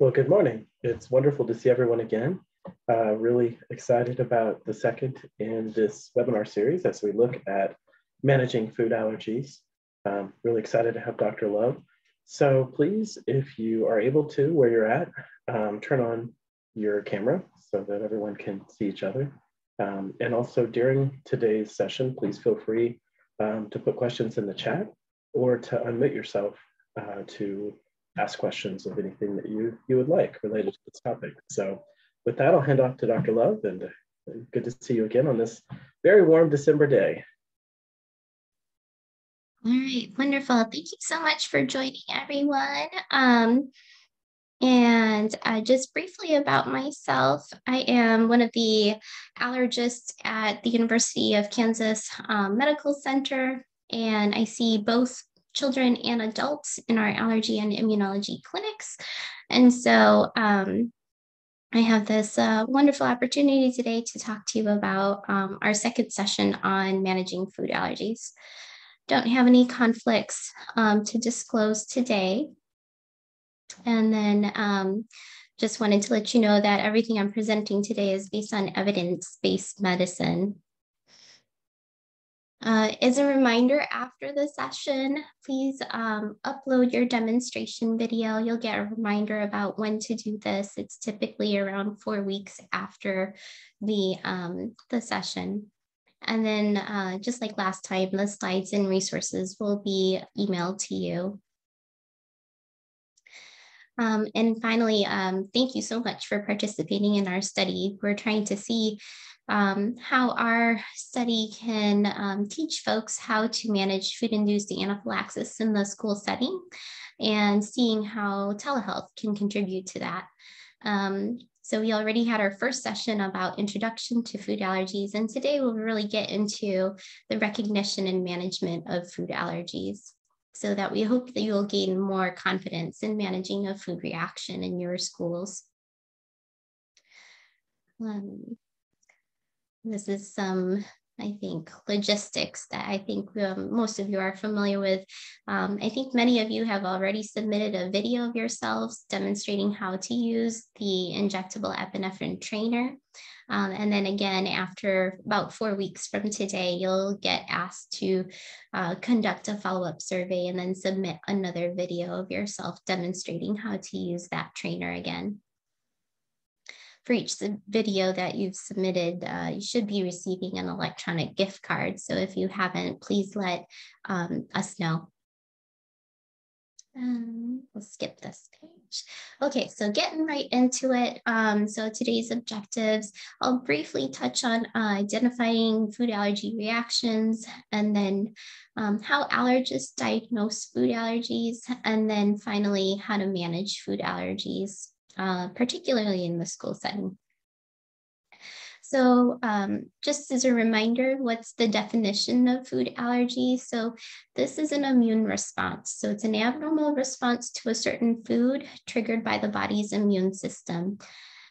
Well, good morning. It's wonderful to see everyone again. Uh, really excited about the second in this webinar series as we look at managing food allergies. Um, really excited to have Dr. Love. So please, if you are able to, where you're at, um, turn on your camera so that everyone can see each other. Um, and also during today's session, please feel free um, to put questions in the chat or to unmute yourself uh, to ask questions of anything that you, you would like related to this topic. So with that, I'll hand off to Dr. Love and good to see you again on this very warm December day. All right, wonderful. Thank you so much for joining everyone. Um, and uh, just briefly about myself, I am one of the allergists at the University of Kansas um, Medical Center, and I see both children and adults in our allergy and immunology clinics. And so um, I have this uh, wonderful opportunity today to talk to you about um, our second session on managing food allergies. Don't have any conflicts um, to disclose today. And then um, just wanted to let you know that everything I'm presenting today is based on evidence-based medicine. Uh, as a reminder, after the session, please um, upload your demonstration video. You'll get a reminder about when to do this. It's typically around four weeks after the, um, the session. And then uh, just like last time, the slides and resources will be emailed to you. Um, and finally, um, thank you so much for participating in our study. We're trying to see um, how our study can um, teach folks how to manage food-induced anaphylaxis in the school setting and seeing how telehealth can contribute to that. Um, so we already had our first session about introduction to food allergies, and today we'll really get into the recognition and management of food allergies so that we hope that you'll gain more confidence in managing a food reaction in your schools. Um, this is some, I think, logistics that I think um, most of you are familiar with. Um, I think many of you have already submitted a video of yourselves demonstrating how to use the injectable epinephrine trainer. Um, and then again, after about four weeks from today, you'll get asked to uh, conduct a follow-up survey and then submit another video of yourself demonstrating how to use that trainer again for each video that you've submitted, uh, you should be receiving an electronic gift card. So if you haven't, please let um, us know. Um, we'll skip this page. Okay, so getting right into it. Um, so today's objectives, I'll briefly touch on uh, identifying food allergy reactions and then um, how allergists diagnose food allergies, and then finally how to manage food allergies uh, particularly in the school setting. So um, just as a reminder, what's the definition of food allergy? So this is an immune response. So it's an abnormal response to a certain food triggered by the body's immune system.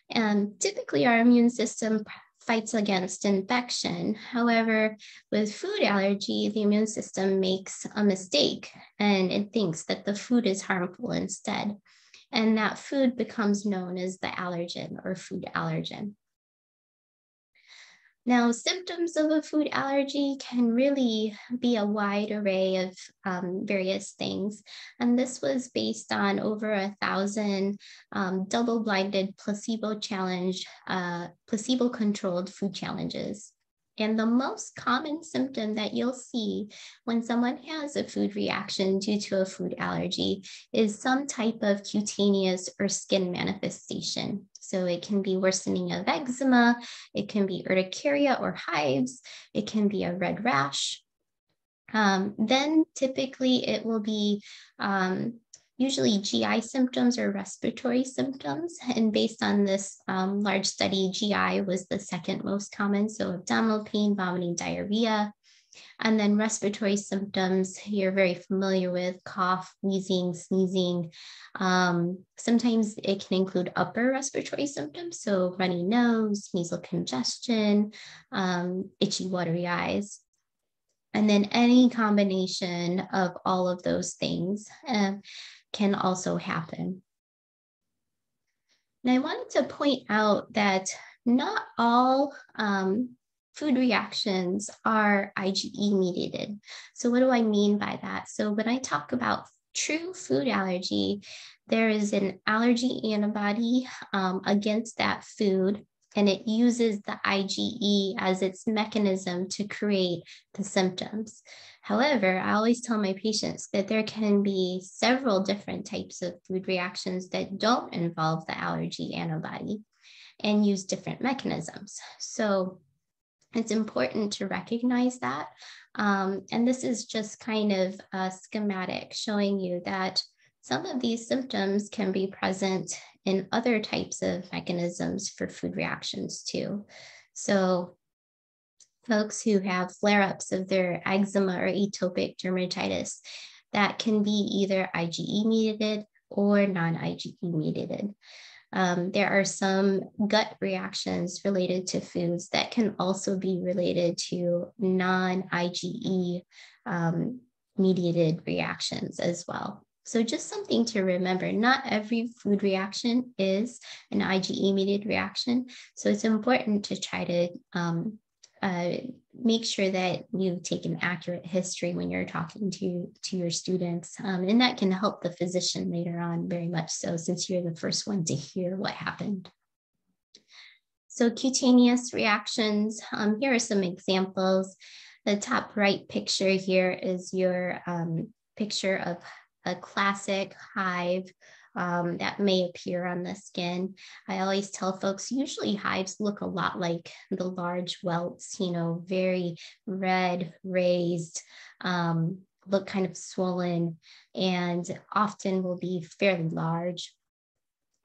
And typically our immune system fights against infection. However, with food allergy, the immune system makes a mistake and it thinks that the food is harmful instead and that food becomes known as the allergen or food allergen. Now, symptoms of a food allergy can really be a wide array of um, various things. And this was based on over a thousand um, double-blinded placebo challenge, uh, placebo-controlled food challenges. And the most common symptom that you'll see when someone has a food reaction due to a food allergy is some type of cutaneous or skin manifestation. So it can be worsening of eczema, it can be urticaria or hives, it can be a red rash. Um, then typically it will be um, usually GI symptoms or respiratory symptoms. And based on this um, large study, GI was the second most common. So abdominal pain, vomiting, diarrhea. And then respiratory symptoms, you're very familiar with cough, wheezing, sneezing. Um, sometimes it can include upper respiratory symptoms, so runny nose, nasal congestion, um, itchy, watery eyes. And then any combination of all of those things. Uh, can also happen. And I wanted to point out that not all um, food reactions are IgE mediated. So, what do I mean by that? So, when I talk about true food allergy, there is an allergy antibody um, against that food, and it uses the IgE as its mechanism to create the symptoms. However, I always tell my patients that there can be several different types of food reactions that don't involve the allergy antibody and use different mechanisms. So, it's important to recognize that. Um, and this is just kind of a schematic showing you that some of these symptoms can be present in other types of mechanisms for food reactions too. So folks who have flare-ups of their eczema or atopic dermatitis, that can be either IgE mediated or non-IgE mediated. Um, there are some gut reactions related to foods that can also be related to non IgE um, mediated reactions as well. So, just something to remember not every food reaction is an IgE mediated reaction. So, it's important to try to um, uh, make sure that you take an accurate history when you're talking to, to your students. Um, and that can help the physician later on very much so, since you're the first one to hear what happened. So cutaneous reactions, um, here are some examples. The top right picture here is your um, picture of a classic hive um, that may appear on the skin. I always tell folks usually hives look a lot like the large welts, you know, very red, raised, um, look kind of swollen, and often will be fairly large.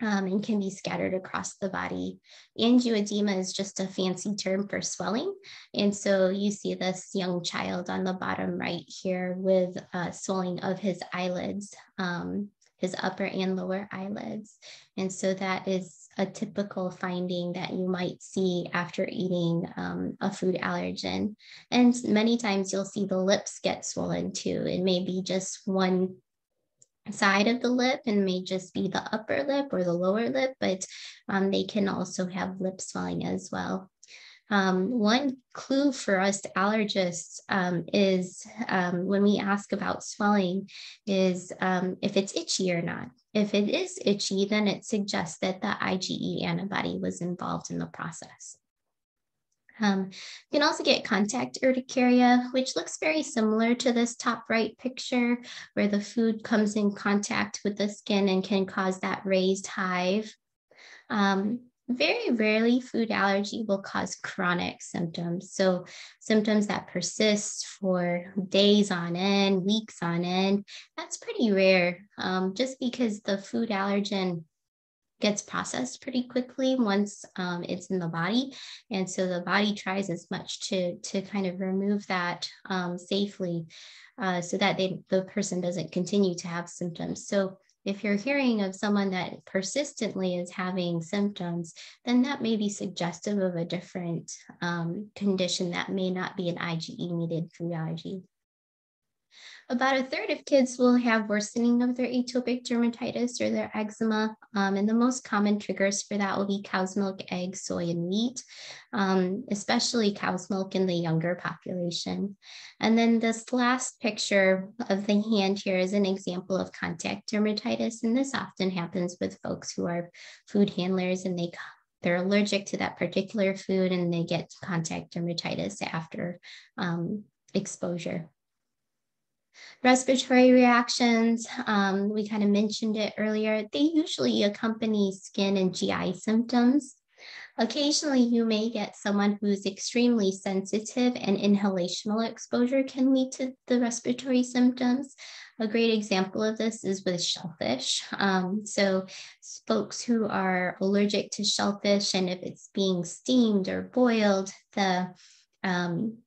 Um, and can be scattered across the body. Angioedema is just a fancy term for swelling. And so you see this young child on the bottom right here with uh, swelling of his eyelids. Um, his upper and lower eyelids. And so that is a typical finding that you might see after eating um, a food allergen. And many times you'll see the lips get swollen too. It may be just one side of the lip and may just be the upper lip or the lower lip, but um, they can also have lip swelling as well. Um, one clue for us allergists um, is um, when we ask about swelling is um, if it's itchy or not. If it is itchy, then it suggests that the IgE antibody was involved in the process. Um, you can also get contact urticaria, which looks very similar to this top right picture, where the food comes in contact with the skin and can cause that raised hive. Um, very rarely food allergy will cause chronic symptoms. So symptoms that persist for days on end, weeks on end, that's pretty rare um, just because the food allergen gets processed pretty quickly once um, it's in the body. And so the body tries as much to, to kind of remove that um, safely uh, so that they, the person doesn't continue to have symptoms. So if you're hearing of someone that persistently is having symptoms, then that may be suggestive of a different um, condition that may not be an IgE mediated food allergy. About a third of kids will have worsening of their atopic dermatitis or their eczema. Um, and the most common triggers for that will be cow's milk, eggs, soy, and wheat, um, especially cow's milk in the younger population. And then this last picture of the hand here is an example of contact dermatitis. And this often happens with folks who are food handlers and they they're allergic to that particular food and they get contact dermatitis after um, exposure. Respiratory reactions, um, we kind of mentioned it earlier, they usually accompany skin and GI symptoms. Occasionally, you may get someone who's extremely sensitive, and inhalational exposure can lead to the respiratory symptoms. A great example of this is with shellfish. Um, so, folks who are allergic to shellfish, and if it's being steamed or boiled, the um,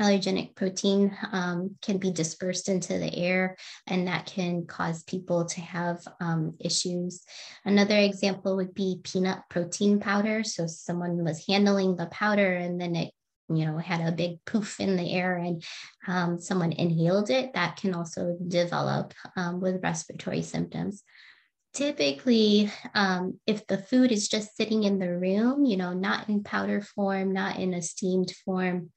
allergenic protein um, can be dispersed into the air and that can cause people to have um, issues. Another example would be peanut protein powder. So someone was handling the powder and then it you know had a big poof in the air and um, someone inhaled it that can also develop um, with respiratory symptoms typically um, if the food is just sitting in the room you know not in powder form not in a steamed form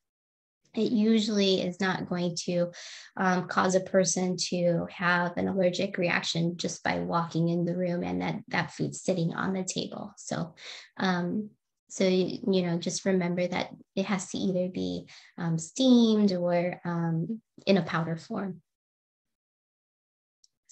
it usually is not going to um, cause a person to have an allergic reaction just by walking in the room and that that food sitting on the table so um, so you know just remember that it has to either be um, steamed or um, in a powder form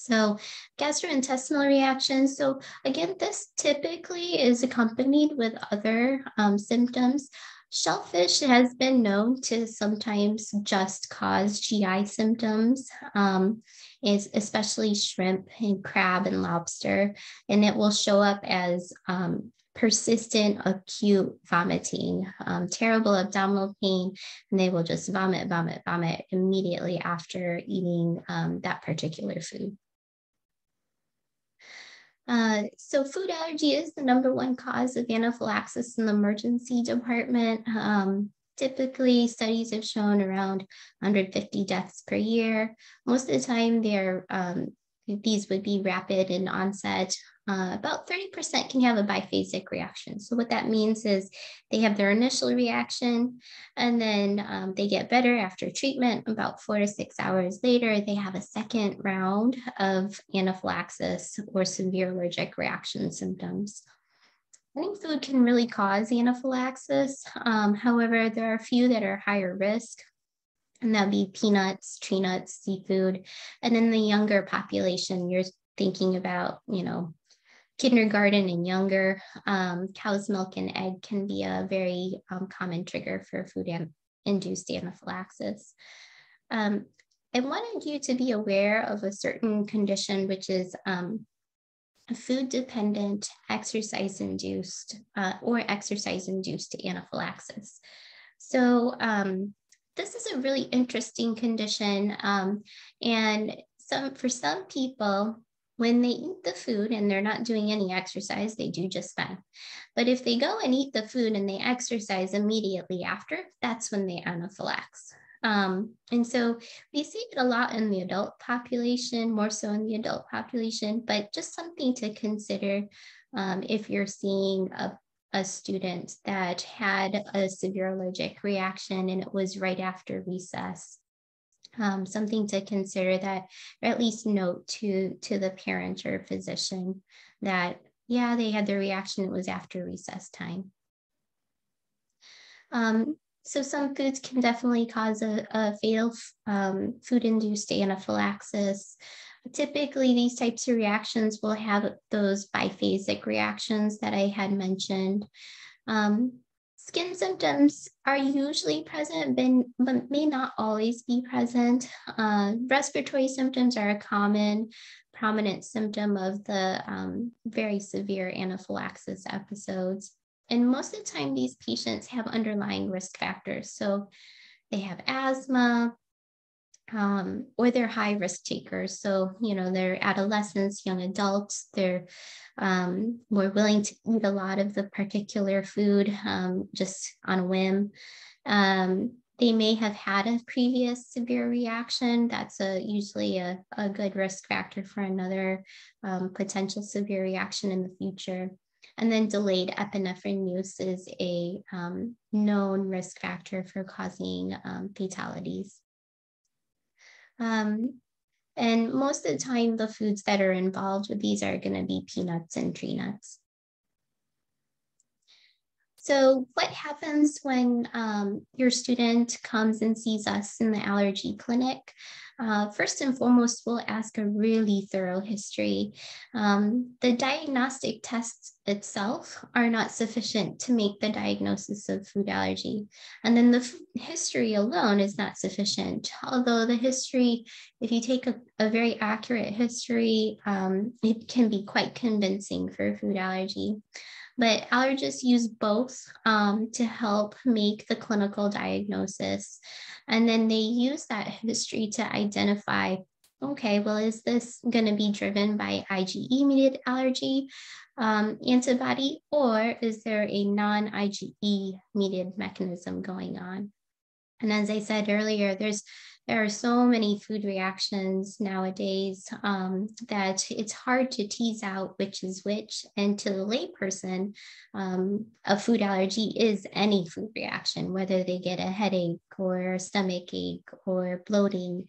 so gastrointestinal reactions. So again, this typically is accompanied with other um, symptoms. Shellfish has been known to sometimes just cause GI symptoms, um, is especially shrimp and crab and lobster, and it will show up as um, persistent acute vomiting, um, terrible abdominal pain, and they will just vomit, vomit, vomit immediately after eating um, that particular food. Uh, so food allergy is the number one cause of anaphylaxis in the emergency department. Um, typically, studies have shown around 150 deaths per year. Most of the time, they're um, these would be rapid in onset. Uh, about 30% can have a biphasic reaction. So what that means is they have their initial reaction and then um, they get better after treatment. About four to six hours later, they have a second round of anaphylaxis or severe allergic reaction symptoms. Any food can really cause anaphylaxis. Um, however, there are a few that are higher risk and that'd be peanuts, tree nuts, seafood. And then the younger population, you're thinking about, you know, kindergarten and younger, um, cow's milk and egg can be a very um, common trigger for food an- induced anaphylaxis. Um, I wanted you to be aware of a certain condition, which is um, food dependent exercise induced uh, or exercise induced anaphylaxis. So, um, this is a really interesting condition. Um, and some for some people, when they eat the food and they're not doing any exercise, they do just fine. But if they go and eat the food and they exercise immediately after, that's when they anaphylax. Um, and so we see it a lot in the adult population, more so in the adult population, but just something to consider um, if you're seeing a a student that had a severe allergic reaction and it was right after recess. Um, something to consider that, or at least note to, to the parent or physician that, yeah, they had their reaction, it was after recess time. Um, so some foods can definitely cause a, a fatal um, food-induced anaphylaxis. Typically, these types of reactions will have those biphasic reactions that I had mentioned. Um, skin symptoms are usually present, but may not always be present. Uh, respiratory symptoms are a common prominent symptom of the um, very severe anaphylaxis episodes. And most of the time, these patients have underlying risk factors. So they have asthma, um, or they're high risk takers. So, you know, they're adolescents, young adults, they're um, more willing to eat a lot of the particular food um, just on a whim. Um, they may have had a previous severe reaction. That's a, usually a, a good risk factor for another um, potential severe reaction in the future. And then delayed epinephrine use is a um, known risk factor for causing fatalities. Um, and most of the time, the foods that are involved with these are going to be peanuts and tree nuts. So what happens when um, your student comes and sees us in the allergy clinic? Uh, first and foremost, we'll ask a really thorough history. Um, the diagnostic tests itself are not sufficient to make the diagnosis of food allergy. And then the history alone is not sufficient. Although the history, if you take a, a very accurate history, um, it can be quite convincing for food allergy but allergists use both um, to help make the clinical diagnosis. And then they use that history to identify okay, well, is this going to be driven by IgE mediated allergy um, antibody, or is there a non IgE mediated mechanism going on? And as I said earlier, there's there are so many food reactions nowadays um, that it's hard to tease out which is which. And to the layperson, um, a food allergy is any food reaction, whether they get a headache or stomach ache or bloating.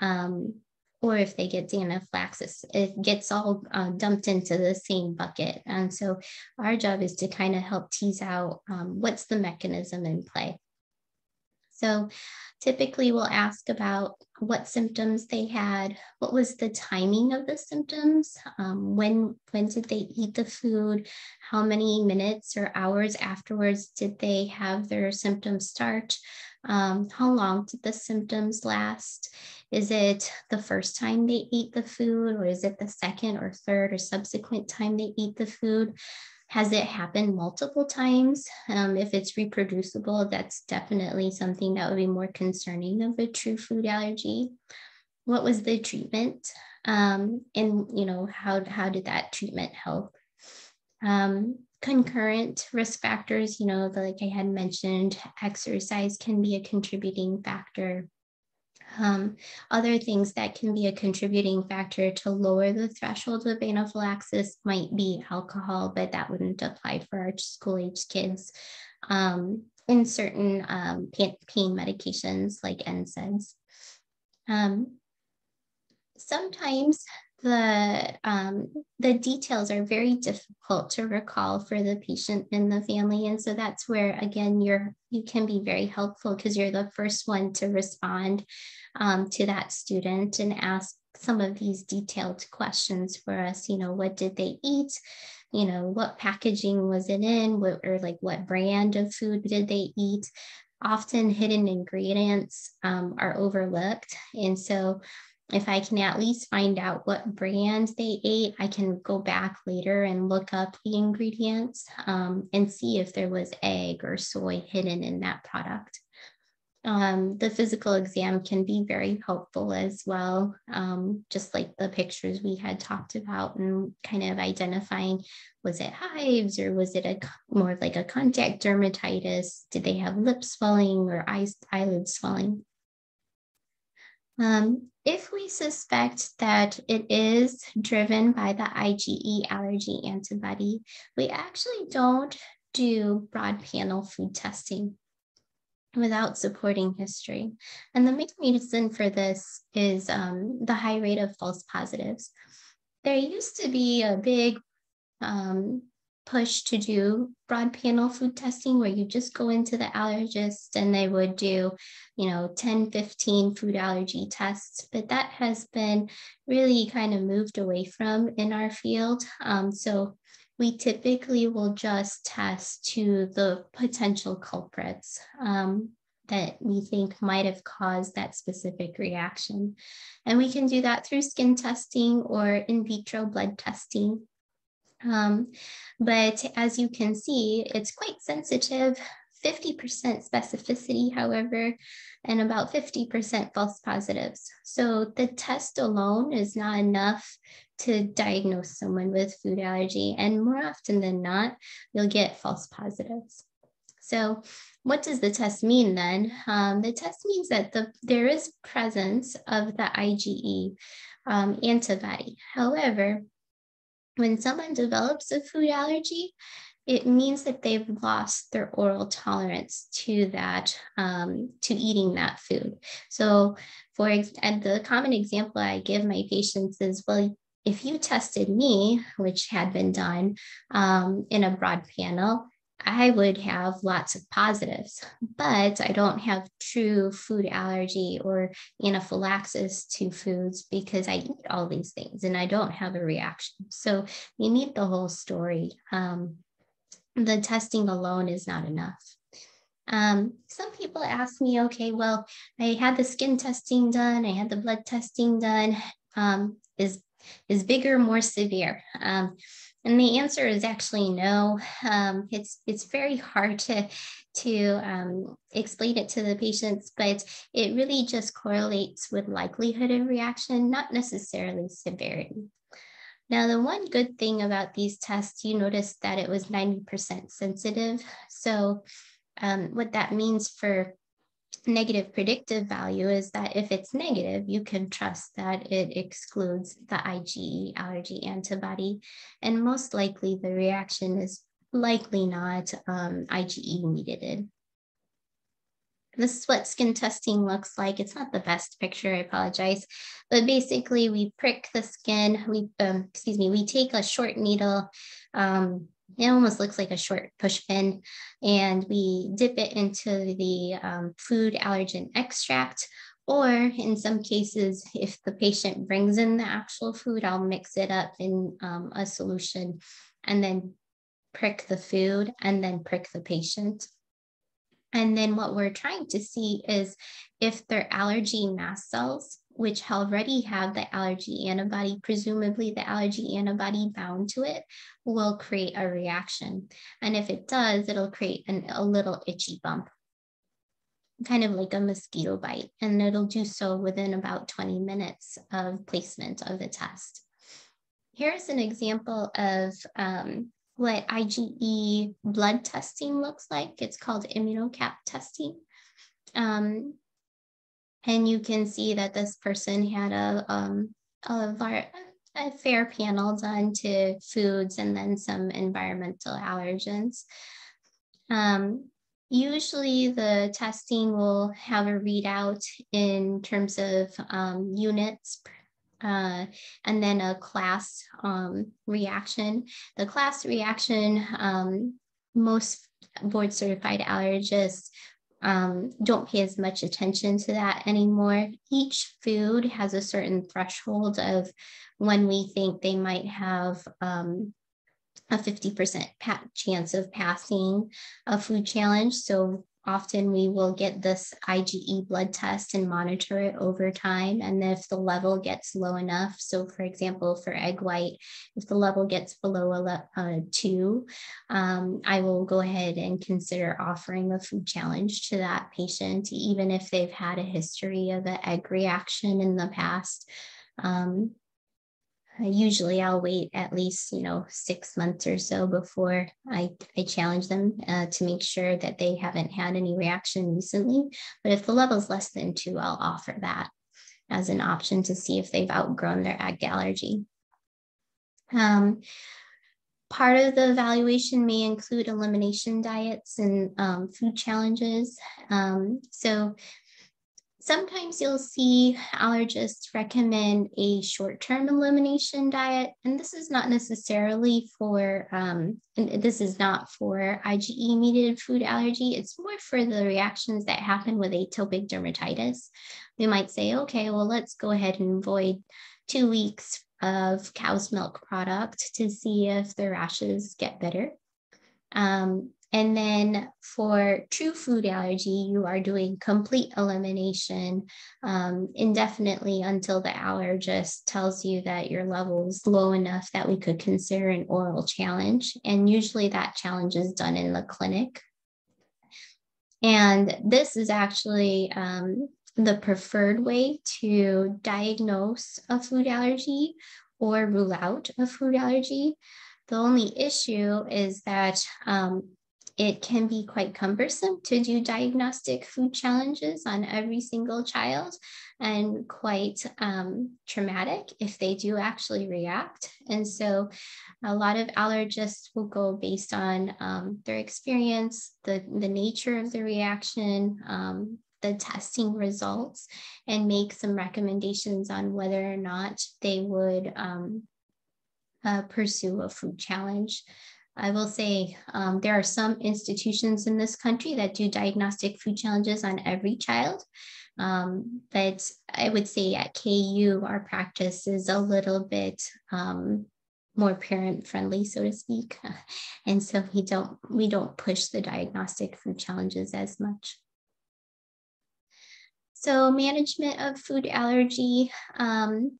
Um, or if they get anaphylaxis, it gets all uh, dumped into the same bucket. And so our job is to kind of help tease out um, what's the mechanism in play. So typically we'll ask about what symptoms they had, what was the timing of the symptoms, um, when, when did they eat the food, how many minutes or hours afterwards did they have their symptoms start, um, how long did the symptoms last, is it the first time they ate the food or is it the second or third or subsequent time they eat the food? Has it happened multiple times? Um, if it's reproducible, that's definitely something that would be more concerning of a true food allergy. What was the treatment? Um, and you know, how, how did that treatment help? Um, concurrent risk factors, you know, like I had mentioned, exercise can be a contributing factor. Um, other things that can be a contributing factor to lower the threshold of anaphylaxis might be alcohol, but that wouldn't apply for our school age kids. Um, in certain um, pain, pain, medications like NSAIDs. Um, sometimes the um, the details are very difficult to recall for the patient and the family. And so that's where again you're you can be very helpful because you're the first one to respond um, to that student and ask some of these detailed questions for us. You know what did they eat? You know what packaging was it in? What or like what brand of food did they eat? Often hidden ingredients um, are overlooked. And so if I can at least find out what brand they ate, I can go back later and look up the ingredients um, and see if there was egg or soy hidden in that product. Um, the physical exam can be very helpful as well, um, just like the pictures we had talked about and kind of identifying was it hives or was it a more of like a contact dermatitis? Did they have lip swelling or eyes, eyelid swelling? Um, if we suspect that it is driven by the IgE allergy antibody, we actually don't do broad panel food testing without supporting history. And the main reason for this is um, the high rate of false positives. There used to be a big um, push to do broad panel food testing where you just go into the allergist and they would do you know 10 15 food allergy tests but that has been really kind of moved away from in our field um, so we typically will just test to the potential culprits um, that we think might have caused that specific reaction. And we can do that through skin testing or in vitro blood testing. Um, but as you can see, it's quite sensitive, 50% specificity, however, and about 50% false positives. So the test alone is not enough to diagnose someone with food allergy. And more often than not, you'll get false positives. So what does the test mean then? Um, the test means that the, there is presence of the IgE um, antibody. However, when someone develops a food allergy, it means that they've lost their oral tolerance to that, um, to eating that food. So, for and the common example I give my patients is, well, if you tested me, which had been done um, in a broad panel, I would have lots of positives, but I don't have true food allergy or anaphylaxis to foods because I eat all these things and I don't have a reaction. So you need the whole story. Um, the testing alone is not enough. Um, some people ask me, okay, well, I had the skin testing done, I had the blood testing done. Um, is is bigger more severe? And the answer is actually no. Um, it's it's very hard to to um, explain it to the patients, but it really just correlates with likelihood of reaction, not necessarily severity. Now, the one good thing about these tests, you noticed that it was 90% sensitive. So, um, what that means for negative predictive value is that if it's negative, you can trust that it excludes the IgE allergy antibody. And most likely the reaction is likely not um, IgE mediated. This is what skin testing looks like. It's not the best picture, I apologize. But basically we prick the skin, we, um, excuse me, we take a short needle, um, it almost looks like a short push pin, and we dip it into the um, food allergen extract. Or in some cases, if the patient brings in the actual food, I'll mix it up in um, a solution and then prick the food and then prick the patient. And then what we're trying to see is if their allergy mast cells, which already have the allergy antibody, presumably the allergy antibody bound to it, will create a reaction. And if it does, it'll create an, a little itchy bump, kind of like a mosquito bite. And it'll do so within about 20 minutes of placement of the test. Here's an example of um, what IgE blood testing looks like. It's called immunocap testing. Um, and you can see that this person had a, um, a, a fair panel done to foods and then some environmental allergens. Um, usually the testing will have a readout in terms of um, units uh, and then a class um, reaction. The class reaction, um, most board certified allergists um, don't pay as much attention to that anymore. Each food has a certain threshold of when we think they might have um, a 50% chance of passing a food challenge. So often we will get this IgE blood test and monitor it over time. And if the level gets low enough, so for example, for egg white, if the level gets below a, a two, um, I will go ahead and consider offering a food challenge to that patient, even if they've had a history of an egg reaction in the past. Um, usually I'll wait at least, you know, six months or so before I, I challenge them uh, to make sure that they haven't had any reaction recently. But if the level is less than two, I'll offer that as an option to see if they've outgrown their egg allergy. Um, part of the evaluation may include elimination diets and um, food challenges. Um, so Sometimes you'll see allergists recommend a short term elimination diet, and this is not necessarily for, um, this is not for IgE mediated food allergy. It's more for the reactions that happen with atopic dermatitis. We might say, okay, well, let's go ahead and avoid two weeks of cow's milk product to see if the rashes get better. Um, and then for true food allergy, you are doing complete elimination um, indefinitely until the allergist tells you that your level is low enough that we could consider an oral challenge. And usually that challenge is done in the clinic. And this is actually um, the preferred way to diagnose a food allergy or rule out a food allergy. The only issue is that um, it can be quite cumbersome to do diagnostic food challenges on every single child and quite um, traumatic if they do actually react. And so a lot of allergists will go based on um, their experience, the, the nature of the reaction, um, the testing results, and make some recommendations on whether or not they would um, uh, pursue a food challenge. I will say um, there are some institutions in this country that do diagnostic food challenges on every child. Um, but I would say at KU, our practice is a little bit um, more parent friendly, so to speak. And so we don't, we don't push the diagnostic food challenges as much. So management of food allergy, um,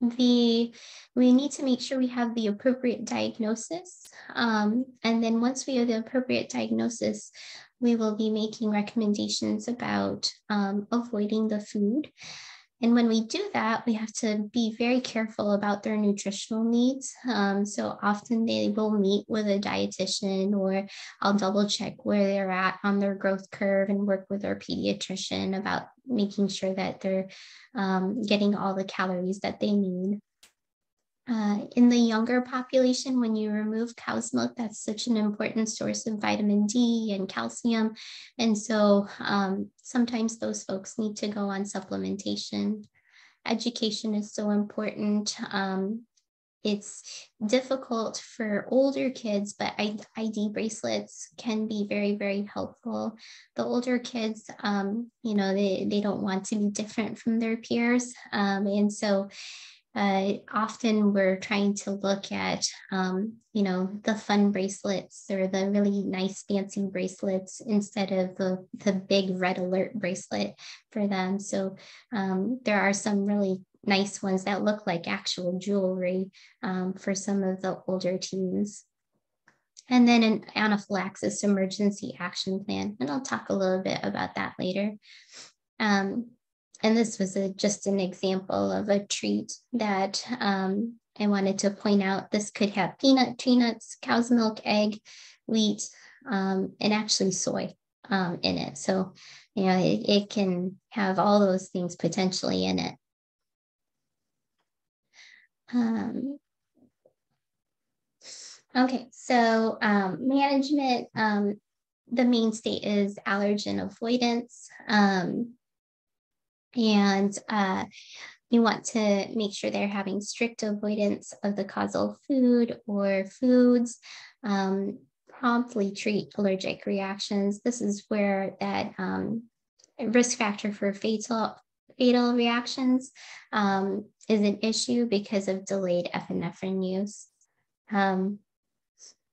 the we need to make sure we have the appropriate diagnosis um, and then once we have the appropriate diagnosis we will be making recommendations about um, avoiding the food and when we do that, we have to be very careful about their nutritional needs. Um, so often they will meet with a dietitian, or I'll double check where they're at on their growth curve and work with our pediatrician about making sure that they're um, getting all the calories that they need. Uh, in the younger population, when you remove cow's milk, that's such an important source of vitamin D and calcium. And so um, sometimes those folks need to go on supplementation. Education is so important. Um, it's difficult for older kids, but ID bracelets can be very, very helpful. The older kids, um, you know, they, they don't want to be different from their peers. Um, and so uh, often we're trying to look at, um, you know, the fun bracelets or the really nice fancy bracelets instead of the, the big red alert bracelet for them. So um, there are some really nice ones that look like actual jewelry um, for some of the older teens. And then an anaphylaxis emergency action plan. And I'll talk a little bit about that later. Um, and this was a, just an example of a treat that um, I wanted to point out. This could have peanut, tree nuts, cow's milk, egg, wheat, um, and actually soy um, in it. So, you know, it, it, can have all those things potentially in it. Um, okay, so um, management, um, the mainstay is allergen avoidance. Um, and uh, you want to make sure they're having strict avoidance of the causal food or foods. Um, promptly treat allergic reactions. This is where that um, risk factor for fatal fatal reactions um, is an issue because of delayed epinephrine use. Um,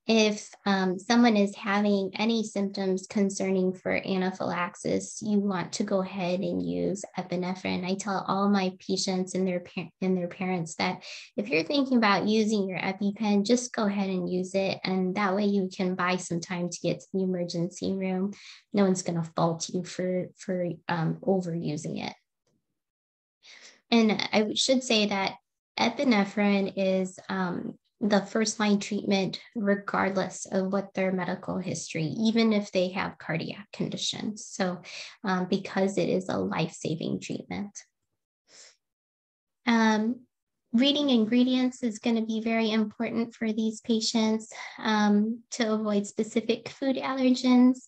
if um, someone is having any symptoms concerning for anaphylaxis, you want to go ahead and use epinephrine. I tell all my patients and their and their parents that if you're thinking about using your EpiPen, just go ahead and use it, and that way you can buy some time to get to the emergency room. No one's going to fault you for for um, overusing it. And I should say that epinephrine is um, the first line treatment, regardless of what their medical history, even if they have cardiac conditions. So, um, because it is a life saving treatment. Um, reading ingredients is going to be very important for these patients um, to avoid specific food allergens.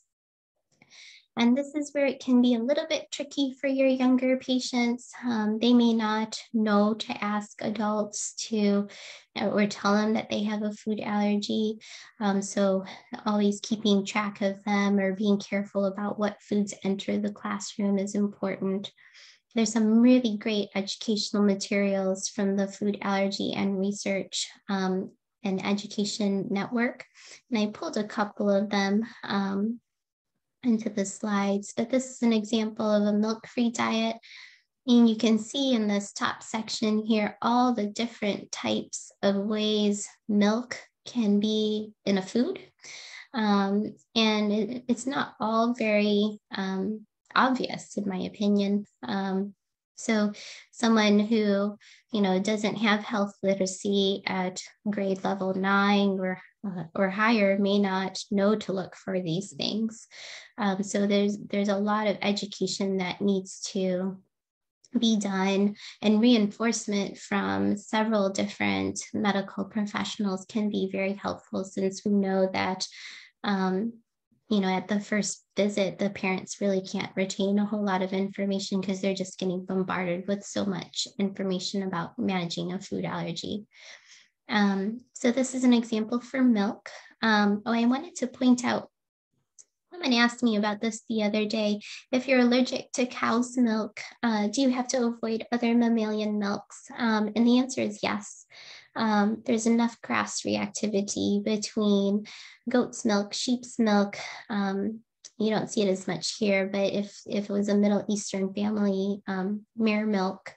And this is where it can be a little bit tricky for your younger patients. Um, they may not know to ask adults to or tell them that they have a food allergy. Um, so always keeping track of them or being careful about what foods enter the classroom is important. There's some really great educational materials from the Food Allergy and Research um, and Education Network. And I pulled a couple of them um, into the slides, but this is an example of a milk-free diet. And you can see in this top section here, all the different types of ways milk can be in a food. Um, and it, it's not all very um, obvious, in my opinion. Um, so someone who, you know, doesn't have health literacy at grade level nine or uh, or higher may not know to look for these things. Um, so there's there's a lot of education that needs to be done and reinforcement from several different medical professionals can be very helpful since we know that um, you know at the first visit the parents really can't retain a whole lot of information because they're just getting bombarded with so much information about managing a food allergy um, so this is an example for milk. Um, oh, I wanted to point out, someone asked me about this the other day. If you're allergic to cow's milk, uh, do you have to avoid other mammalian milks? Um, and the answer is yes. Um, there's enough cross reactivity between goat's milk, sheep's milk. Um, you don't see it as much here, but if, if it was a Middle Eastern family, um, mare milk,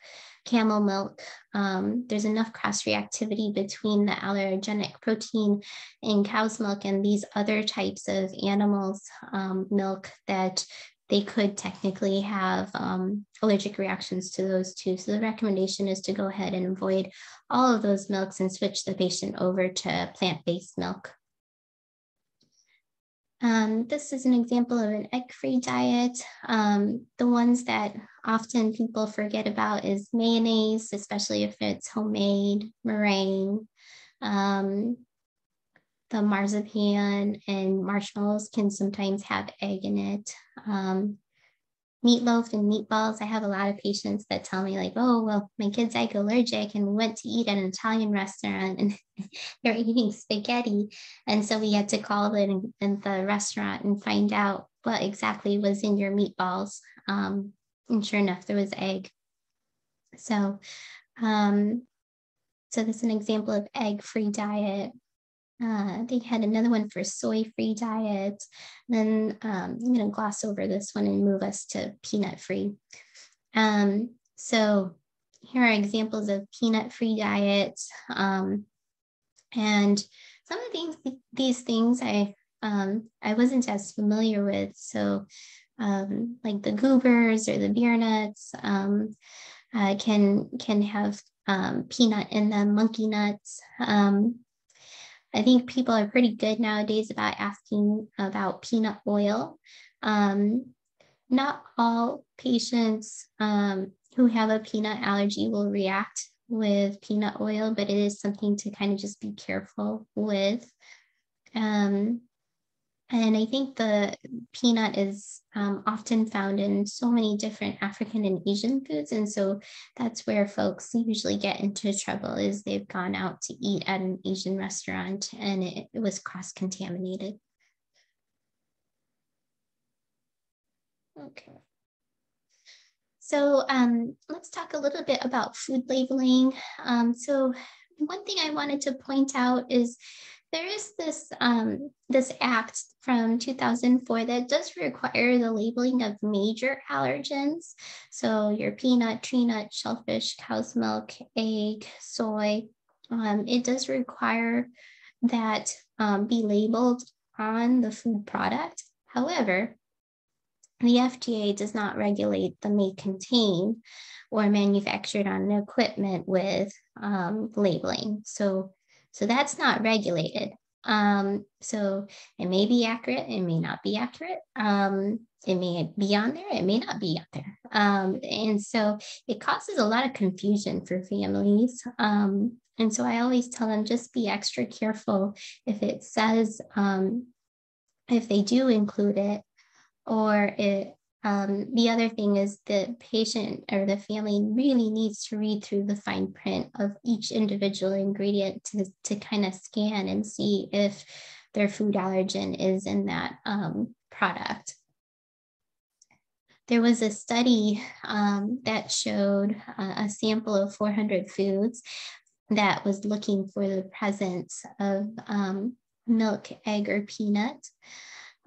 camel milk. Um, there's enough cross reactivity between the allergenic protein in cow's milk and these other types of animals' um, milk that they could technically have um, allergic reactions to those too. So the recommendation is to go ahead and avoid all of those milks and switch the patient over to plant-based milk. Um, this is an example of an egg-free diet. Um, the ones that often people forget about is mayonnaise, especially if it's homemade, meringue, um, the marzipan and marshmallows can sometimes have egg in it. Um, meatloaf and meatballs. I have a lot of patients that tell me, like, oh, well, my kid's egg allergic, and we went to eat at an Italian restaurant and they're eating spaghetti. And so we had to call in, in the restaurant and find out what exactly was in your meatballs. Um, and sure enough, there was egg. So, um, so this is an example of egg-free diet. Uh, they had another one for soy-free diet. Then um, I'm going to gloss over this one and move us to peanut-free. Um, so here are examples of peanut-free diets. Um, and some of these, these things I, um, I wasn't as familiar with. So um, like the goobers or the beer nuts um, uh, can, can have peanut in them, monkey nuts. I think people are pretty good nowadays about asking about peanut oil. Um, not all patients um, who have a peanut allergy will react with peanut oil, but it is something to kind of just be careful with. Um, and I think the peanut is um, often found in so many different African and Asian foods. And so that's where folks usually get into trouble is they've gone out to eat at an Asian restaurant and it, it was cross-contaminated. Okay. So um, let's talk a little bit about food labeling. Um, so one thing I wanted to point out is there is this um, this act from 2004 that does require the labeling of major allergens. So your peanut, tree nut, shellfish, cow's milk, egg, soy. Um, it does require that um, be labeled on the food product. However, the FDA does not regulate the may contain or manufactured on equipment with um, labeling. So so that's not regulated. Um, so it may be accurate, it may not be accurate. Um, it may be on there, it may not be on there. Um, and so it causes a lot of confusion for families. Um, and so I always tell them just be extra careful if it says, um, if they do include it, or it um, the other thing is the patient or the family really needs to read through the fine print of each individual ingredient to, to kind of scan and see if their food allergen is in that um, product. There was a study um, that showed uh, a sample of 400 foods that was looking for the presence of um, milk, egg, or peanut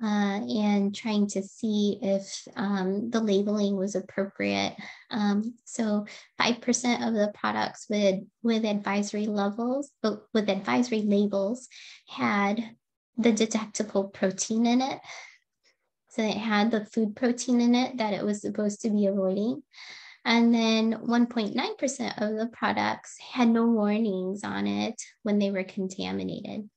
uh, and trying to see if um, the labeling was appropriate. Um, so 5% of the products with, with advisory levels, but with advisory labels had the detectable protein in it. So it had the food protein in it that it was supposed to be avoiding. And then 1.9% of the products had no warnings on it when they were contaminated.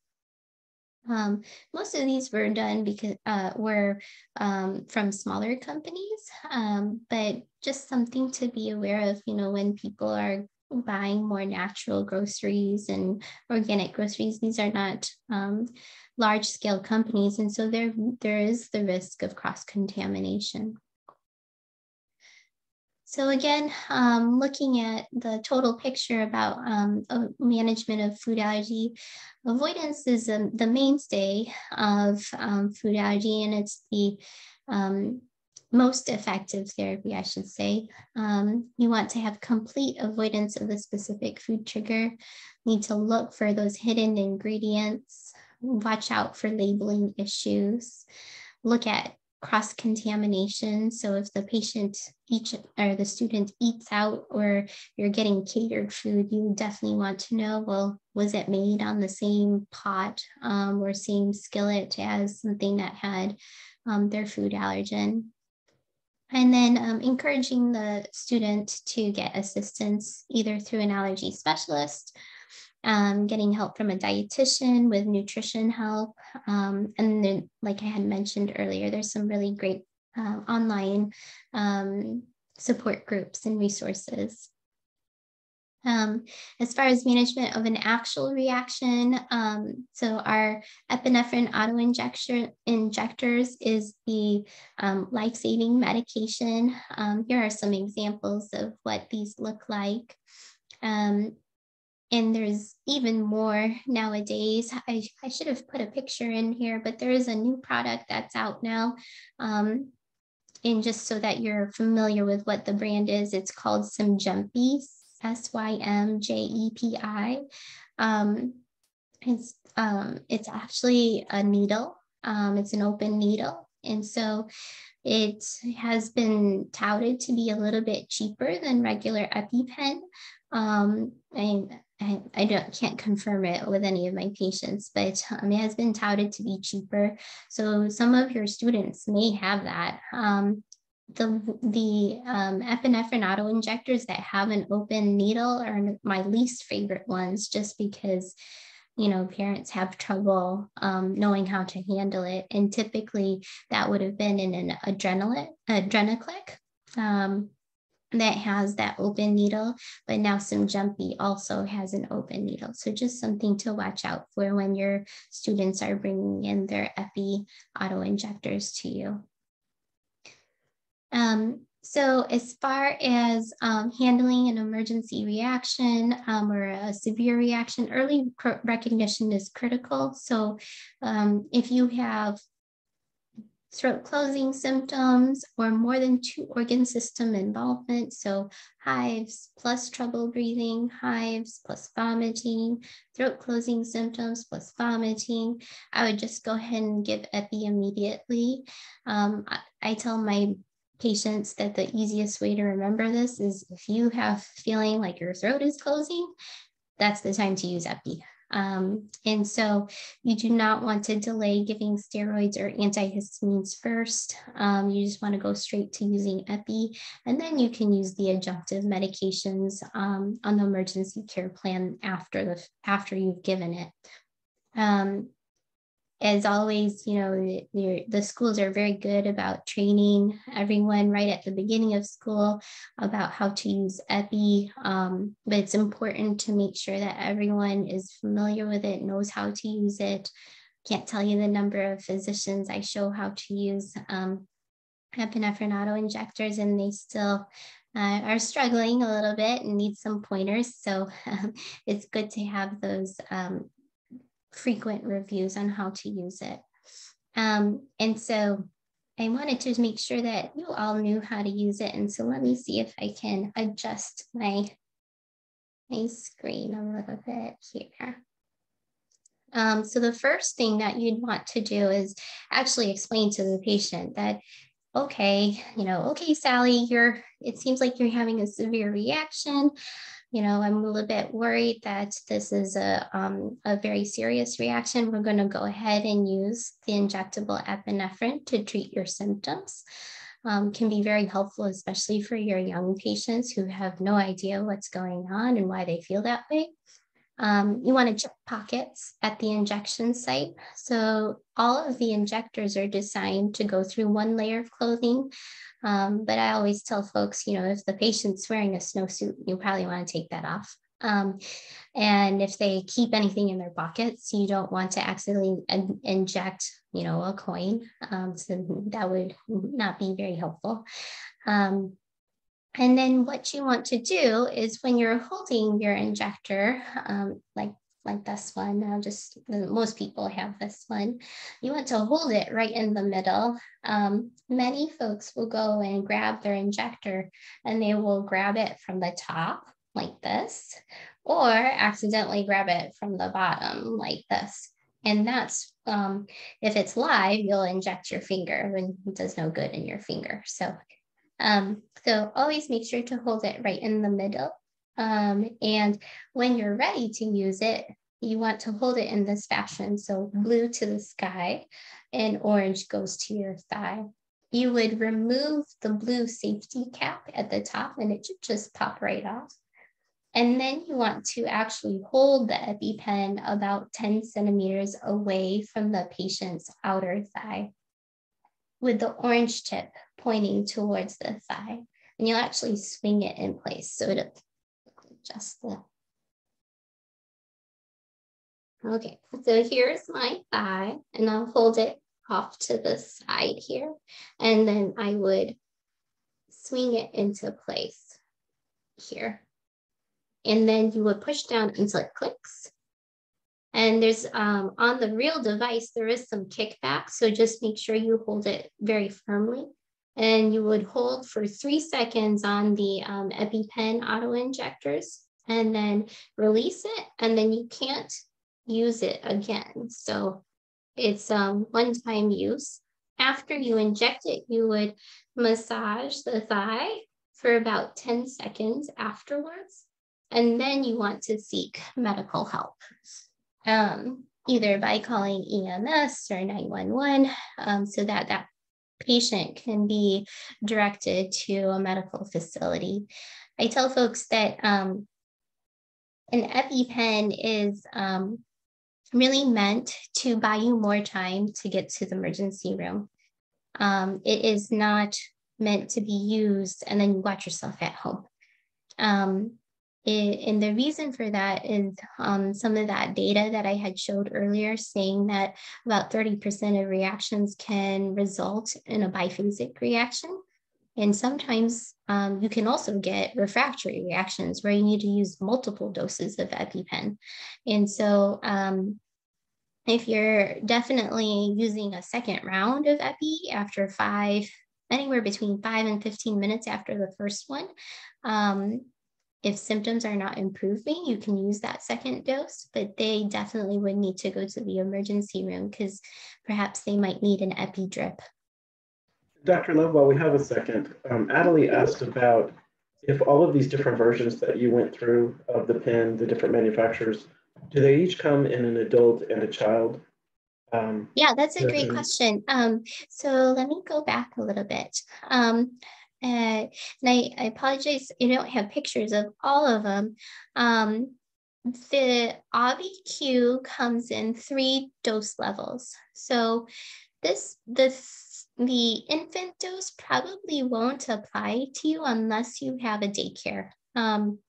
Um, most of these were done because uh, were um, from smaller companies, um, but just something to be aware of. You know, when people are buying more natural groceries and organic groceries, these are not um, large scale companies, and so there there is the risk of cross contamination. So again, um, looking at the total picture about um, management of food allergy, avoidance is um, the mainstay of um, food allergy and it's the um, most effective therapy, I should say. Um, you want to have complete avoidance of the specific food trigger, need to look for those hidden ingredients, watch out for labeling issues, look at cross contamination. So if the patient each or the student eats out or you're getting catered food, you definitely want to know, well, was it made on the same pot um, or same skillet as something that had um, their food allergen? And then um, encouraging the student to get assistance either through an allergy specialist, um, getting help from a dietitian with nutrition help. Um, and then, like I had mentioned earlier, there's some really great uh, online um, support groups and resources. Um, as far as management of an actual reaction, um, so our epinephrine auto injection injectors is the um, life-saving medication. Um, here are some examples of what these look like. And there's even more nowadays. I, I should have put a picture in here, but there is a new product that's out now. Um, and just so that you're familiar with what the brand is, it's called Symjepi, S Y M J E P I. Um, it's um, it's actually a needle. Um, it's an open needle, and so it has been touted to be a little bit cheaper than regular EpiPen. Um, and I, I don't can't confirm it with any of my patients, but um, it has been touted to be cheaper. So some of your students may have that. Um, the the um, epinephrine auto injectors that have an open needle are my least favorite ones, just because you know parents have trouble um, knowing how to handle it, and typically that would have been in an adrenaline adrenaclick. That has that open needle, but now Symjepi also has an open needle. So just something to watch out for when your students are bringing in their Epi auto injectors to you. Um, so as far as um, handling an emergency reaction um, or a severe reaction, early recognition is critical. So um, if you have throat closing symptoms or more than two organ system involvement. So hives plus trouble breathing, hives plus vomiting, throat closing symptoms plus vomiting. I would just go ahead and give epi immediately. Um, I, I tell my patients that the easiest way to remember this is if you have feeling like your throat is closing, that's the time to use epi. Um, and so you do not want to delay giving steroids or antihistamines first. Um, you just want to go straight to using epi, and then you can use the adjunctive medications um, on the emergency care plan after the after you've given it. As always, you know, the schools are very good about training everyone right at the beginning of school about how to use EPI. Um, but it's important to make sure that everyone is familiar with it, knows how to use it. Can't tell you the number of physicians I show how to use um, epinephrine auto injectors, and they still uh, are struggling a little bit and need some pointers. So um, it's good to have those um, frequent reviews on how to use it. Um, and so I wanted to make sure that you all knew how to use it. And so let me see if I can adjust my, my screen a little bit here. Um, so the first thing that you'd want to do is actually explain to the patient that, okay, you know, okay, Sally, you're, it seems like you're having a severe reaction you know, I'm a little bit worried that this is a, um, a very serious reaction. We're going to go ahead and use the injectable epinephrine to treat your symptoms. Um, can be very helpful, especially for your young patients who have no idea what's going on and why they feel that way. Um, you want to check pockets at the injection site. So all of the injectors are designed to go through one layer of clothing. Um, but I always tell folks, you know, if the patient's wearing a snowsuit, you probably want to take that off. Um, and if they keep anything in their pockets, you don't want to accidentally in- inject, you know, a coin. Um, so that would not be very helpful. Um, and then what you want to do is when you're holding your injector, um, like like this one, I'll just, most people have this one. You want to hold it right in the middle. Um, many folks will go and grab their injector and they will grab it from the top like this, or accidentally grab it from the bottom like this. And that's, um, if it's live, you'll inject your finger and it does no good in your finger. So um, so always make sure to hold it right in the middle. Um, and when you're ready to use it, you want to hold it in this fashion. So blue to the sky and orange goes to your thigh. you would remove the blue safety cap at the top and it should just pop right off. And then you want to actually hold the EpiPen about 10 centimeters away from the patient's outer thigh with the orange tip pointing towards the thigh. And you'll actually swing it in place. So it'll just the Okay, so here's my thigh and I'll hold it off to the side here. And then I would swing it into place here. And then you would push down until it clicks. And there's um, on the real device, there is some kickback. So just make sure you hold it very firmly. And you would hold for three seconds on the um, EpiPen auto injectors and then release it. And then you can't use it again. So it's um, one-time use. After you inject it, you would massage the thigh for about 10 seconds afterwards. And then you want to seek medical help, um, either by calling EMS or 911 um, so that that patient can be directed to a medical facility. I tell folks that um, an EpiPen is um, really meant to buy you more time to get to the emergency room. Um, it is not meant to be used and then you watch yourself at home. It, and the reason for that is um, some of that data that I had showed earlier saying that about 30% of reactions can result in a biphasic reaction. And sometimes um, you can also get refractory reactions where you need to use multiple doses of EpiPen. And so um, if you're definitely using a second round of Epi after five, anywhere between five and 15 minutes after the first one, um, if symptoms are not improving, you can use that second dose, but they definitely would need to go to the emergency room because perhaps they might need an epi drip Dr. Love, while we have a second, um, Adelie asked about if all of these different versions that you went through of the pen, the different manufacturers, do they each come in an adult and a child? Um, yeah, that's a great question. Um, so let me go back a little bit. And I, I apologize, I don't have pictures of all of them. Um, the AUVI-Q comes in three dose levels. So this, this the infant dose probably won't apply to you unless you have a daycare. Um,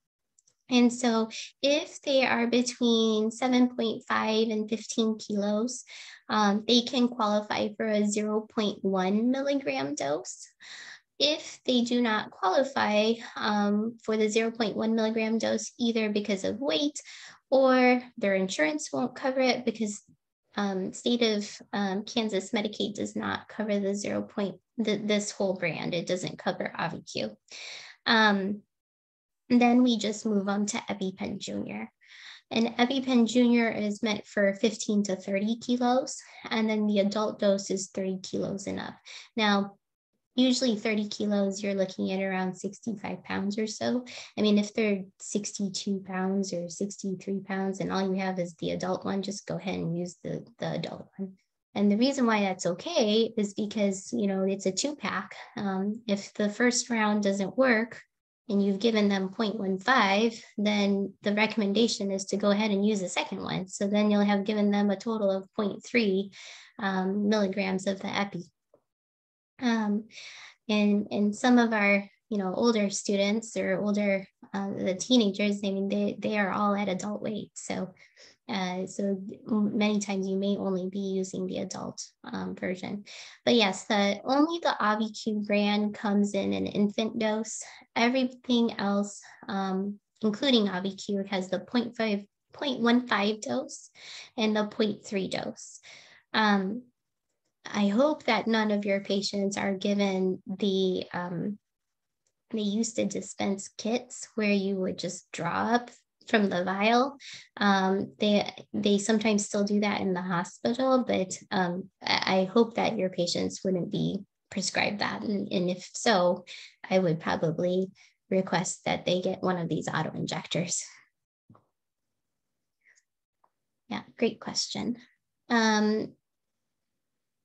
and so if they are between 7.5 and 15 kilos, um, they can qualify for a 0.1 milligram dose. If they do not qualify um, for the 0.1 milligram dose, either because of weight or their insurance won't cover it because um, state of um, Kansas Medicaid does not cover the zero point, the, this whole brand. It doesn't cover AUVI-Q. Um, then we just move on to EpiPen Junior. And EpiPen Junior is meant for 15 to 30 kilos, and then the adult dose is 30 kilos and up. Now, usually 30 kilos, you're looking at around 65 pounds or so. I mean, if they're 62 pounds or 63 pounds and all you have is the adult one, just go ahead and use the, the adult one. And the reason why that's okay is because, you know, it's a two pack. Um, if the first round doesn't work and you've given them 0.15, then the recommendation is to go ahead and use the second one. So then you'll have given them a total of 0.3 um, milligrams of the epi. Um, and and some of our you know older students or older uh, the teenagers, I mean they they are all at adult weight. So uh, so many times you may only be using the adult um, version. But yes, the only the AUVI-Q brand comes in an infant dose. Everything else, um, including AUVI-Q, has the 0.5, 0.15 dose and the 0.3 dose. Um, I hope that none of your patients are given the, um, they used to dispense kits where you would just draw up from the vial. Um, they they sometimes still do that in the hospital, but um, I hope that your patients wouldn't be prescribed that. And, and if so, I would probably request that they get one of these auto injectors. Yeah, great question. Um,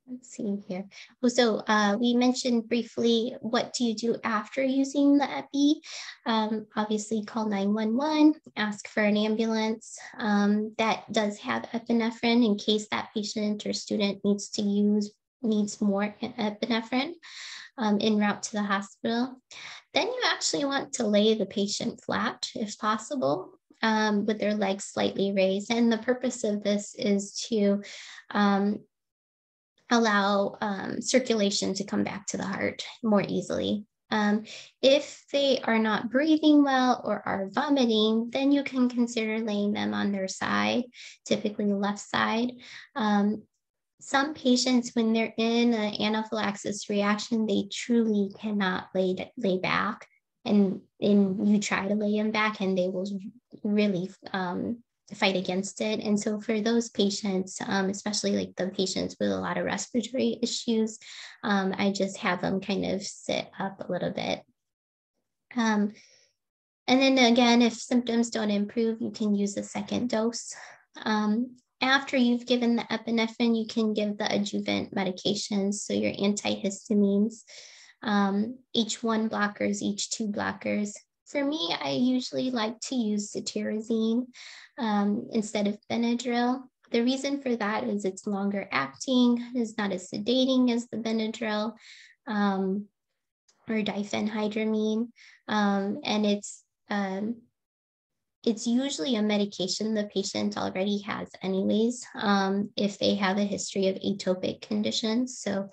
let's see here. Oh, so uh, we mentioned briefly, what do you do after using the EPI? Um, obviously call 911, ask for an ambulance um, that does have epinephrine in case that patient or student needs to use, needs more epinephrine um, en route to the hospital. Then you actually want to lay the patient flat if possible. Um, with their legs slightly raised. And the purpose of this is to um, allow um, circulation to come back to the heart more easily. Um, if they are not breathing well or are vomiting, then you can consider laying them on their side, typically left side. Um, some patients, when they're in an anaphylaxis reaction, they truly cannot lay, lay back. And, and you try to lay them back, and they will really um, fight against it. And so for those patients, um, especially like the patients with a lot of respiratory issues, um, I just have them kind of sit up a little bit. Um, and then again, if symptoms don't improve, you can use a second dose. Um, after you've given the epinephrine, you can give the adjuvant medications, so your antihistamines, um, H1 blockers, H2 blockers, for me, I usually like to use cetirizine um, instead of Benadryl. The reason for that is it's longer acting, is not as sedating as the Benadryl um, or diphenhydramine, um, and it's um, it's usually a medication the patient already has anyways um, if they have a history of atopic conditions. So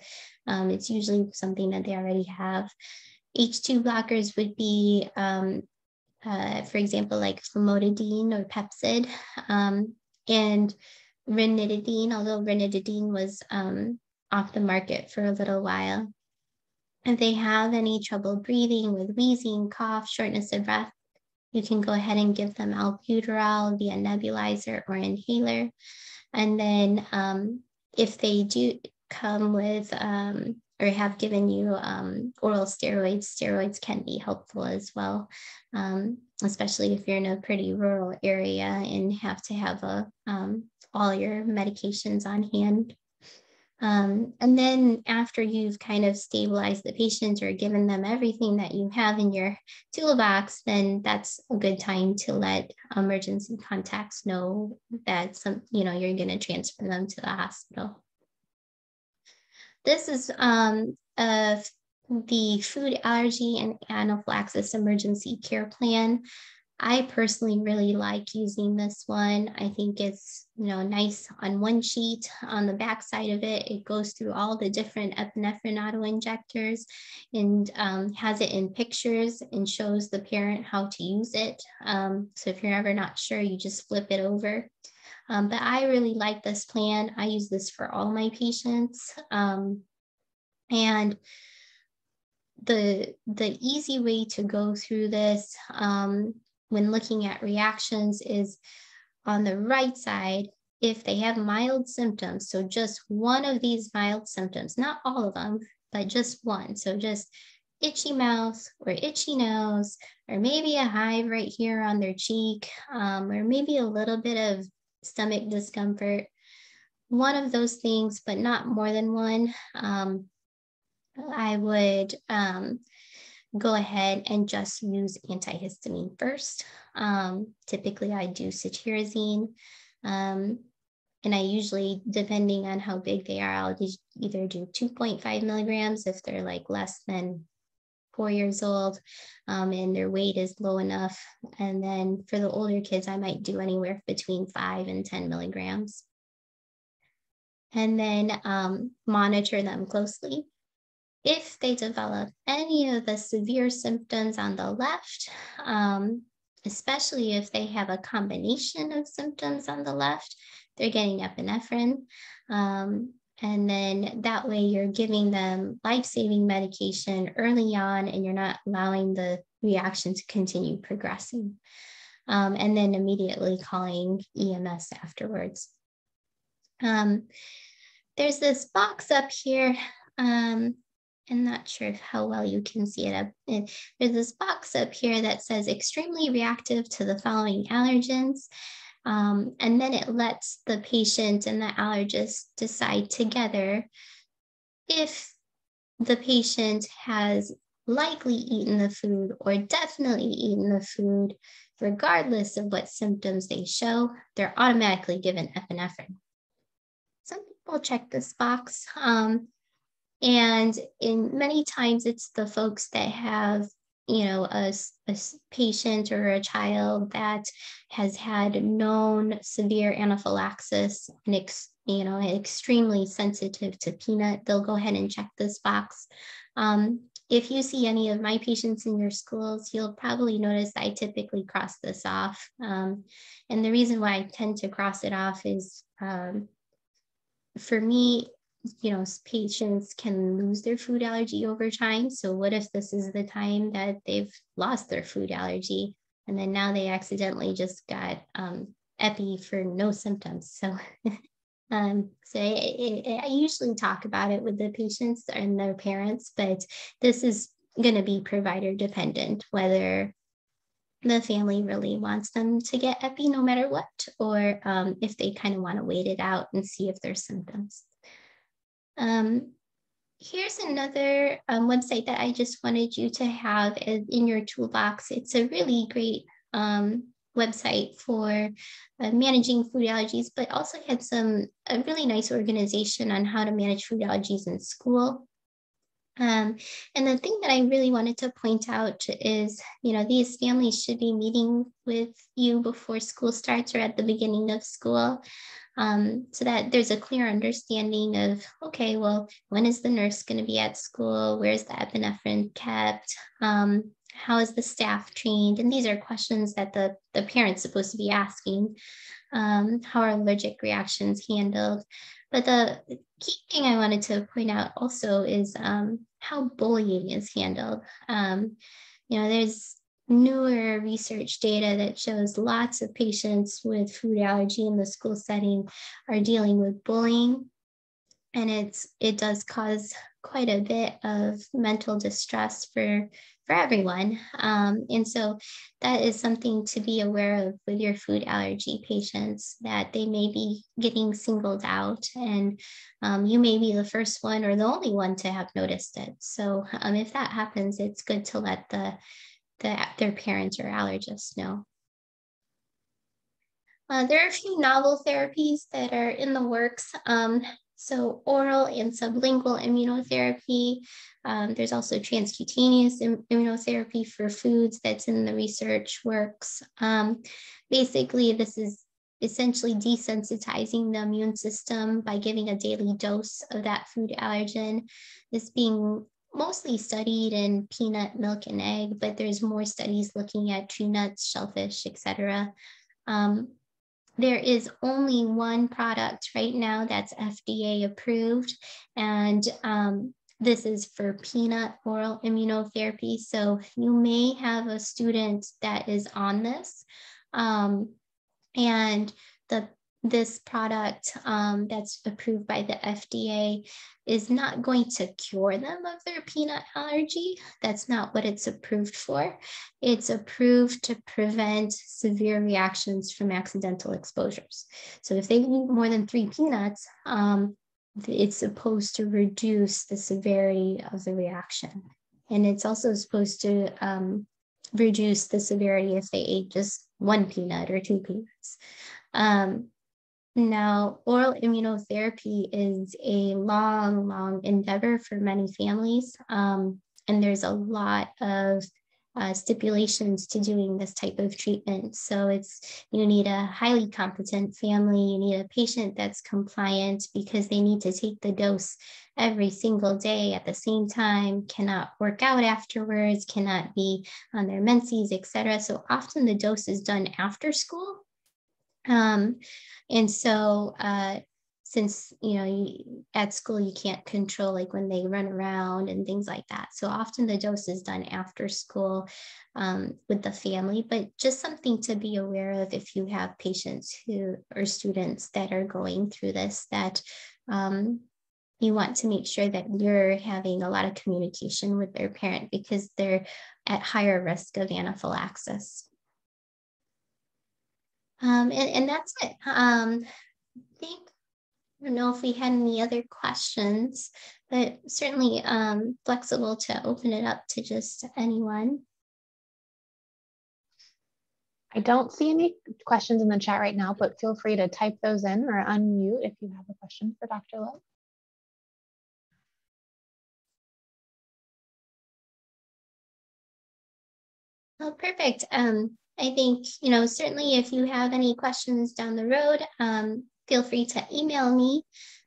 um, it's usually something that they already have. H2 blockers would be, um, uh, for example, like famotidine or Pepcid, um, and ranitidine, although ranitidine was um, off the market for a little while. If they have any trouble breathing with wheezing, cough, shortness of breath, you can go ahead and give them albuterol via nebulizer or inhaler. And then um, if they do come with um, or have given you um, oral steroids, steroids can be helpful as well, um, especially if you're in a pretty rural area and have to have a, um, all your medications on hand. Um, and then after you've kind of stabilized the patient or given them everything that you have in your toolbox, then that's a good time to let emergency contacts know that some, you know, you're going to transfer them to the hospital. This is um, the food allergy and anaphylaxis emergency care plan. I personally really like using this one. I think it's you know nice on one sheet. On the back side of it, it goes through all the different epinephrine auto injectors and um, has it in pictures and shows the parent how to use it. Um, so if you're ever not sure, you just flip it over. Um, but I really like this plan. I use this for all my patients. Um, and the, the easy way to go through this um, when looking at reactions is on the right side, if they have mild symptoms, so just one of these mild symptoms, not all of them, but just one. So just itchy mouth or itchy nose, or maybe a hive right here on their cheek, um, or maybe a little bit of stomach discomfort. One of those things, but not more than one. Um, I would um, go ahead and just use antihistamine first. Um, typically, I do cetirizine. Um, and I usually, depending on how big they are, I'll either do 2.5 milligrams if they're like less than four years old um, and their weight is low enough. And then for the older kids, I might do anywhere between five and 10 milligrams. And then um, monitor them closely if they develop any of the severe symptoms on the left, um, especially if they have a combination of symptoms on the left, they're getting epinephrine. Um, and then that way you're giving them life saving medication early on and you're not allowing the reaction to continue progressing. Um, and then immediately calling EMS afterwards. Um, there's this box up here. Um, I'm not sure how well you can see it. Up. There's this box up here that says extremely reactive to the following allergens. Um, and then it lets the patient and the allergist decide together if the patient has likely eaten the food or definitely eaten the food, regardless of what symptoms they show, they're automatically given epinephrine. Some people check this box. Um, and in many times it's the folks that have you know a, a patient or a child that has had known severe anaphylaxis and ex, you know extremely sensitive to peanut they'll go ahead and check this box um, if you see any of my patients in your schools, you'll probably notice I typically cross this off. Um, and the reason why I tend to cross it off is um, for me, you know, patients can lose their food allergy over time. So, what if this is the time that they've lost their food allergy and then now they accidentally just got um, epi for no symptoms? So, um, so I, I, I usually talk about it with the patients and their parents, but this is going to be provider dependent, whether the family really wants them to get epi no matter what, or um, if they kind of want to wait it out and see if there's symptoms. Um, here's another um, website that I just wanted you to have in your toolbox. It's a really great um, website for uh, managing food allergies, but also had some a really nice organization on how to manage food allergies in school. Um, and the thing that I really wanted to point out is, you know, these families should be meeting with you before school starts or at the beginning of school um, so that there's a clear understanding of, okay, well, when is the nurse going to be at school? Where's the epinephrine kept? Um, how is the staff trained? And these are questions that the, the parent's supposed to be asking. Um, how are allergic reactions handled? But the key thing I wanted to point out also is um, how bullying is handled. Um, you know, there's newer research data that shows lots of patients with food allergy in the school setting are dealing with bullying. And it's it does cause quite a bit of mental distress for for everyone. Um, and so that is something to be aware of with your food allergy patients that they may be getting singled out and um, you may be the first one or the only one to have noticed it. So um, if that happens it's good to let the the, their parents or allergists know. Uh, there are a few novel therapies that are in the works. Um, so oral and sublingual immunotherapy. Um, there's also transcutaneous immunotherapy for foods that's in the research works. Um, basically, this is essentially desensitizing the immune system by giving a daily dose of that food allergen. This being mostly studied in peanut, milk, and egg, but there's more studies looking at tree nuts, shellfish, etc. Um, there is only one product right now that's FDA approved, and um, this is for peanut oral immunotherapy. So you may have a student that is on this. Um, and the this product um, that's approved by the FDA is not going to cure them of their peanut allergy. That's not what it's approved for. It's approved to prevent severe reactions from accidental exposures. So if they eat more than three peanuts, um, it's supposed to reduce the severity of the reaction. And it's also supposed to um, reduce the severity if they ate just one peanut or two peanuts. Um, now, oral immunotherapy is a long, long endeavor for many families. Um, and there's a lot of uh, stipulations to doing this type of treatment. So it's you need a highly competent family, you need a patient that's compliant because they need to take the dose every single day at the same time, cannot work out afterwards, cannot be on their menses, etc. So often the dose is done after school um, and so, uh, since you know you, at school you can't control like when they run around and things like that, so often the dose is done after school um, with the family. But just something to be aware of if you have patients who or students that are going through this that. Um, you want to make sure that you're having a lot of communication with their parent because they're at higher risk of anaphylaxis. Um, and, and that's it. Um, I think I don't know if we had any other questions, but certainly um, flexible to open it up to just anyone. I don't see any questions in the chat right now, but feel free to type those in or unmute if you have a question for Dr. Love. Oh, perfect. Um, I think, you know, certainly if you have any questions down the road, um, feel free to email me.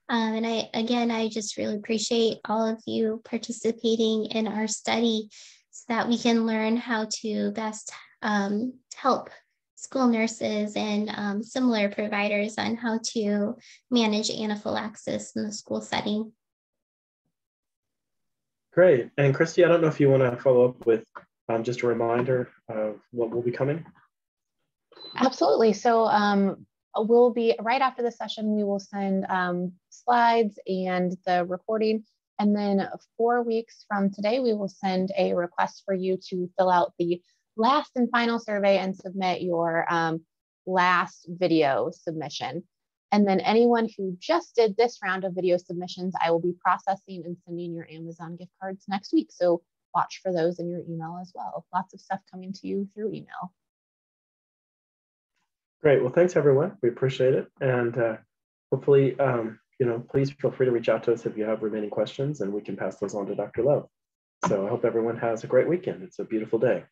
Um, and I, again, I just really appreciate all of you participating in our study so that we can learn how to best um, help school nurses and um, similar providers on how to manage anaphylaxis in the school setting. Great. And Christy, I don't know if you want to follow up with um, just a reminder of what will be coming. Absolutely. So um, we'll be right after the session, we will send um, slides and the recording. And then four weeks from today, we will send a request for you to fill out the last and final survey and submit your um, last video submission. And then anyone who just did this round of video submissions, I will be processing and sending your Amazon gift cards next week. So watch for those in your email as well. Lots of stuff coming to you through email. Great. Well, thanks everyone. We appreciate it. And uh, hopefully, um, you know, please feel free to reach out to us if you have remaining questions and we can pass those on to Dr. Love. So I hope everyone has a great weekend. It's a beautiful day.